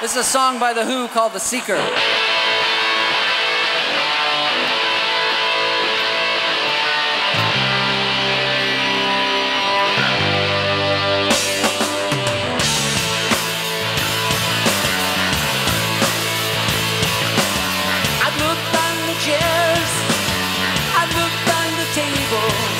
This is a song by The Who called The Seeker. I've looked on the chairs, I've looked on the tables.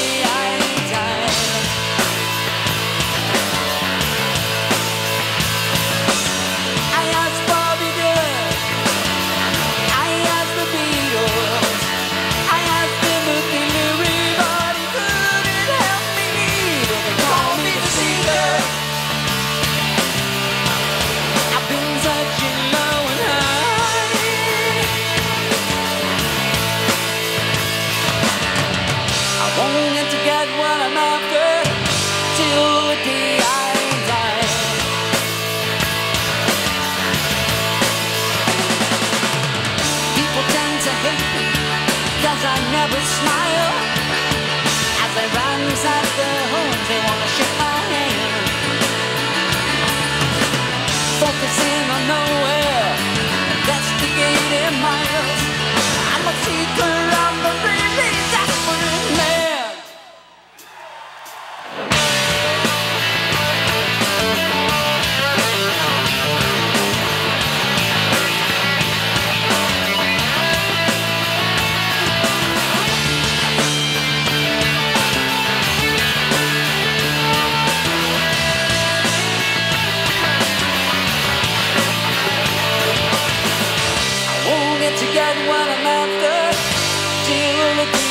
Only to get what I'm after till the day I die. People tend to hate I never smile. As I run inside they wanna shake my hand. Focusing on nowhere. got what I'm after. Do you really